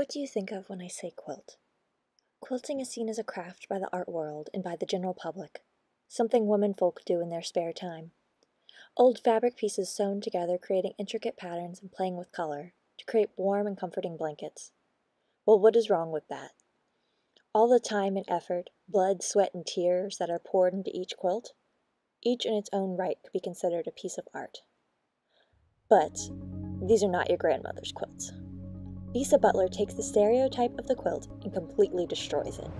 What do you think of when I say quilt? Quilting is seen as a craft by the art world and by the general public, something womenfolk do in their spare time. Old fabric pieces sewn together creating intricate patterns and playing with color to create warm and comforting blankets. Well, what is wrong with that? All the time and effort, blood, sweat, and tears that are poured into each quilt, each in its own right could be considered a piece of art. But these are not your grandmother's quilts. Bisa Butler takes the stereotype of the quilt and completely destroys it.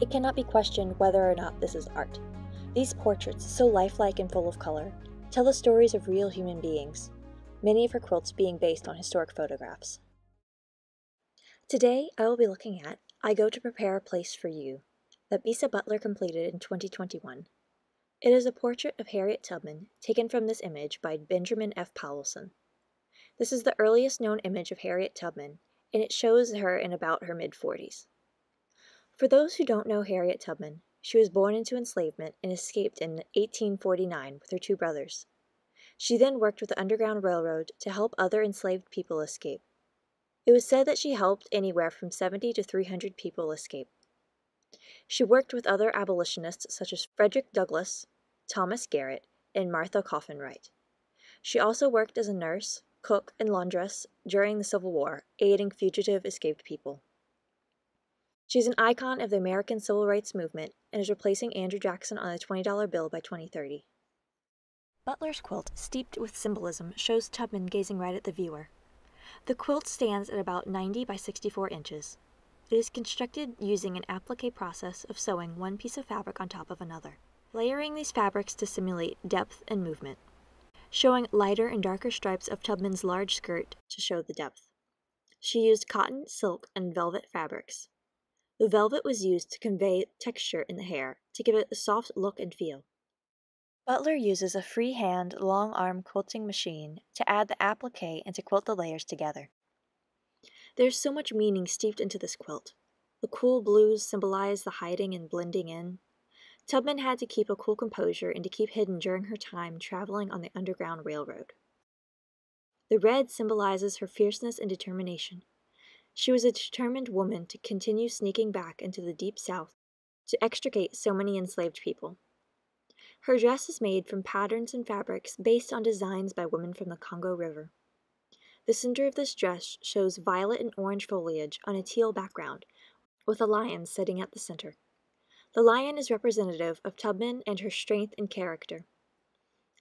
It cannot be questioned whether or not this is art. These portraits, so lifelike and full of color, tell the stories of real human beings, many of her quilts being based on historic photographs. Today, I will be looking at I Go to Prepare a Place for You, that Bisa Butler completed in 2021. It is a portrait of Harriet Tubman, taken from this image by Benjamin F. Powelson. This is the earliest known image of Harriet Tubman, and it shows her in about her mid 40s. For those who don't know Harriet Tubman, she was born into enslavement and escaped in 1849 with her two brothers. She then worked with the Underground Railroad to help other enslaved people escape. It was said that she helped anywhere from 70 to 300 people escape. She worked with other abolitionists such as Frederick Douglass, Thomas Garrett, and Martha Coffin Wright. She also worked as a nurse, cook, and laundress during the Civil War, aiding fugitive escaped people. She's an icon of the American Civil Rights Movement and is replacing Andrew Jackson on a $20 bill by 2030. Butler's quilt, steeped with symbolism, shows Tubman gazing right at the viewer. The quilt stands at about 90 by 64 inches. It is constructed using an applique process of sewing one piece of fabric on top of another, layering these fabrics to simulate depth and movement, showing lighter and darker stripes of Tubman's large skirt to show the depth. She used cotton, silk, and velvet fabrics. The velvet was used to convey texture in the hair to give it a soft look and feel. Butler uses a freehand, long arm quilting machine to add the applique and to quilt the layers together. There's so much meaning steeped into this quilt. The cool blues symbolize the hiding and blending in. Tubman had to keep a cool composure and to keep hidden during her time traveling on the Underground Railroad. The red symbolizes her fierceness and determination. She was a determined woman to continue sneaking back into the Deep South to extricate so many enslaved people. Her dress is made from patterns and fabrics based on designs by women from the Congo River. The center of this dress shows violet and orange foliage on a teal background, with a lion sitting at the center. The lion is representative of Tubman and her strength and character.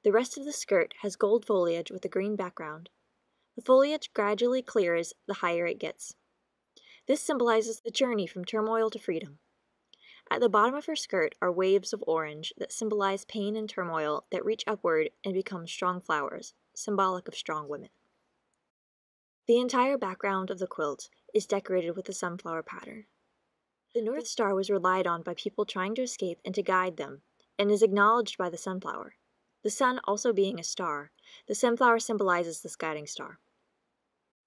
The rest of the skirt has gold foliage with a green background. The foliage gradually clears the higher it gets. This symbolizes the journey from turmoil to freedom. At the bottom of her skirt are waves of orange that symbolize pain and turmoil that reach upward and become strong flowers, symbolic of strong women. The entire background of the quilt is decorated with the sunflower pattern. The North Star was relied on by people trying to escape and to guide them, and is acknowledged by the sunflower. The sun also being a star, the sunflower symbolizes this guiding star.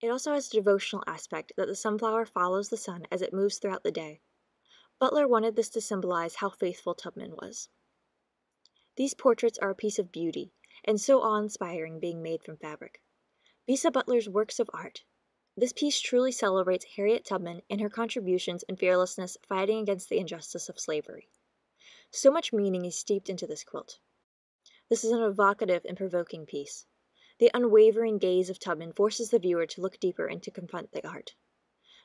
It also has a devotional aspect that the sunflower follows the sun as it moves throughout the day, Butler wanted this to symbolize how faithful Tubman was. These portraits are a piece of beauty, and so awe-inspiring being made from fabric. Bisa Butler's works of art. This piece truly celebrates Harriet Tubman and her contributions and fearlessness fighting against the injustice of slavery. So much meaning is steeped into this quilt. This is an evocative and provoking piece. The unwavering gaze of Tubman forces the viewer to look deeper and to confront the art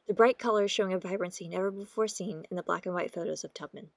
the bright colors showing a vibrancy never before seen in the black and white photos of Tubman.